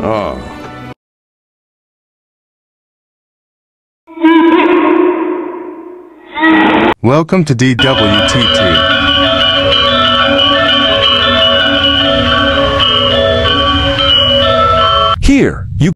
Oh. Welcome to DWTT. Here, you